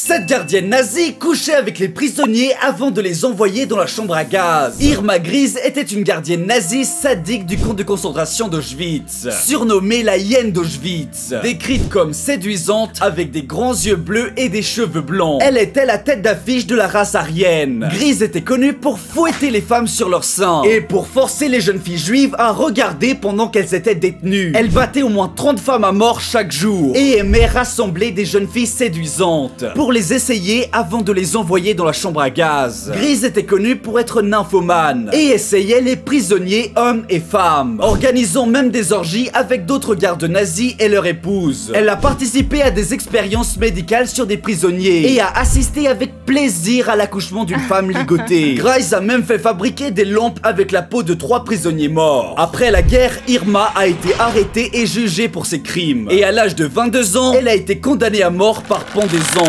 Cette gardienne nazie couchait avec les prisonniers avant de les envoyer dans la chambre à gaz. Irma Grise était une gardienne nazie sadique du camp de concentration d'Auschwitz, surnommée la hyène d'Auschwitz, décrite comme séduisante avec des grands yeux bleus et des cheveux blancs. Elle était la tête d'affiche de la race aryenne. Grise était connue pour fouetter les femmes sur leur sein et pour forcer les jeunes filles juives à regarder pendant qu'elles étaient détenues. Elle battait au moins 30 femmes à mort chaque jour et aimait rassembler des jeunes filles séduisantes les essayer avant de les envoyer dans la chambre à gaz. Grise était connue pour être nymphomane et essayait les prisonniers hommes et femmes, organisant même des orgies avec d'autres gardes nazis et leurs épouses. Elle a participé à des expériences médicales sur des prisonniers et a assisté avec plaisir à l'accouchement d'une femme ligotée. Grise a même fait fabriquer des lampes avec la peau de trois prisonniers morts. Après la guerre, Irma a été arrêtée et jugée pour ses crimes. Et à l'âge de 22 ans, elle a été condamnée à mort par pendaison.